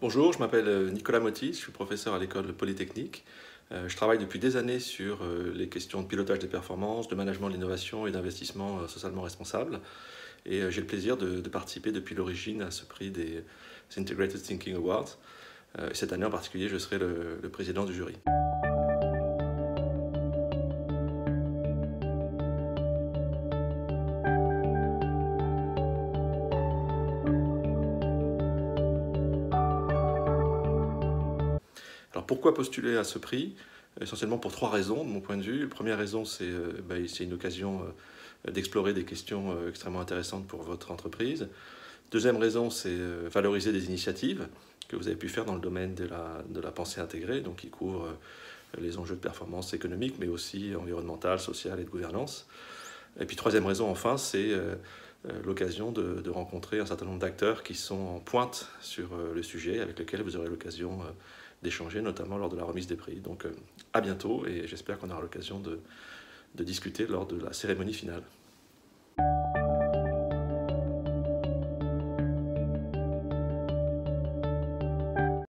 Bonjour, je m'appelle euh, Nicolas Motti, je suis professeur à l'école polytechnique. Euh, je travaille depuis des années sur euh, les questions de pilotage des performances, de management de l'innovation et d'investissement socialement responsable. Et j'ai le plaisir de, participer depuis l'origine à ce prix des Integrated Thinking Awards. Cette année en particulier, je serai le président du jury. Alors pourquoi postuler à ce prix? Essentiellement pour trois raisons, de mon point de vue. Première raison, c'est euh, bah, une occasion euh, d'explorer des questions euh, extrêmement intéressantes pour votre entreprise. Deuxième raison, c'est valoriser des initiatives que vous avez pu faire dans le domaine de la, de la pensée intégrée, donc qui couvre les enjeux de performance économique, mais aussi environnementale, sociale et de gouvernance. Et puis troisième raison, enfin, c'est l'occasion de, de, rencontrer un certain nombre d'acteurs qui sont en pointe sur le sujet, avec lesquels vous aurez l'occasion d'échanger, notamment lors de la remise des prix. Donc euh, à bientôt et j'espère qu'on aura l'occasion de, de discuter lors de la cérémonie finale.